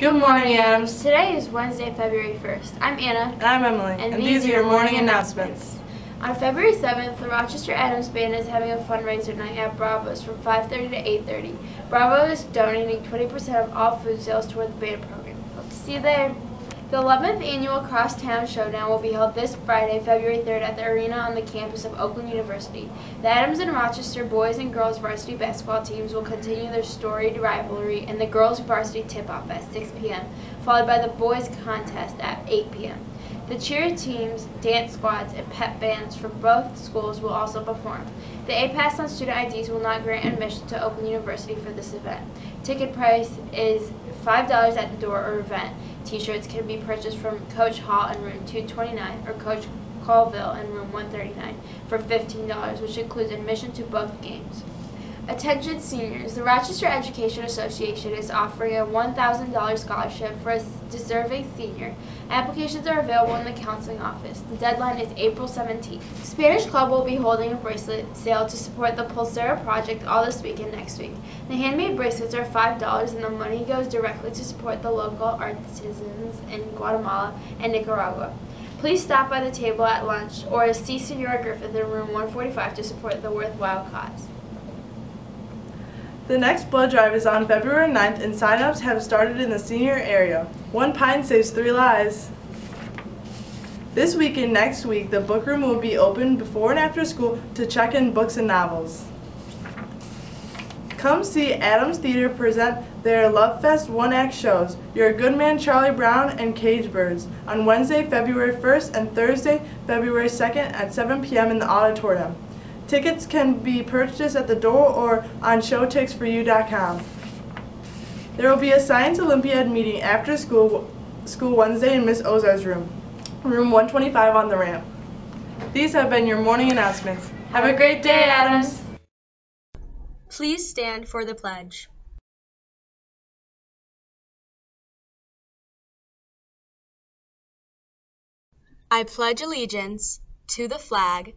Good morning, Adams. Today is Wednesday, February 1st. I'm Anna. And I'm Emily. And, these are your morning announcements. On February 7th, the Rochester Adams Band is having a fundraiser night at Bravo's from 5.30 to 8.30. Bravo is donating 20% of all food sales toward the band program. Hope to see you there. The 11th annual Crosstown Showdown will be held this Friday, February 3rd at the arena on the campus of Oakland University. The Adams and Rochester boys and girls varsity basketball teams will continue their storied rivalry in the girls varsity tip-off at 6 p.m., followed by the boys contest at 8 p.m. The cheer teams, dance squads, and pep bands from both schools will also perform. The A-Pass on student IDs will not grant admission to Oakland University for this event. Ticket price is $5 at the door or event. T-shirts can be purchased from Coach Hall in room 229 or Coach Colville in room 139 for $15, which includes admission to both games. Attention seniors, the Rochester Education Association is offering a $1,000 scholarship for a deserving senior. Applications are available in the counseling office. The deadline is April 17th. Spanish Club will be holding a bracelet sale to support the Pulsera project all this week and next week. The handmade bracelets are $5 and the money goes directly to support the local artisans in Guatemala and Nicaragua. Please stop by the table at lunch or see Senora Griffith in room 145 to support the worthwhile cause. The next blood drive is on February 9th and sign-ups have started in the senior area. One pint saves three lives. This week and next week, the book room will be open before and after school to check in books and novels. Come see Adams Theater present their Love Fest one-act shows, Your Good Man Charlie Brown and Cage Birds, on Wednesday, February 1st and Thursday, February 2nd at 7 p.m. in the auditorium. Tickets can be purchased at the door or on showtixforyou.com. There will be a Science Olympiad meeting after school, school Wednesday in Miss Ozar's room, room 125 on the ramp. These have been your morning announcements. Have a great day, Adams! Please stand for the pledge. I pledge allegiance to the flag